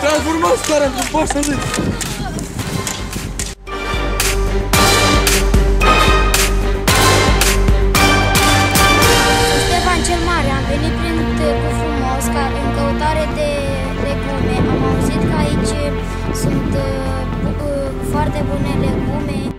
Transformați care cu pasă de... Târgu Frumos ca în căutare de legume. Am auzit că aici sunt uh, bu- uh, foarte bune legume.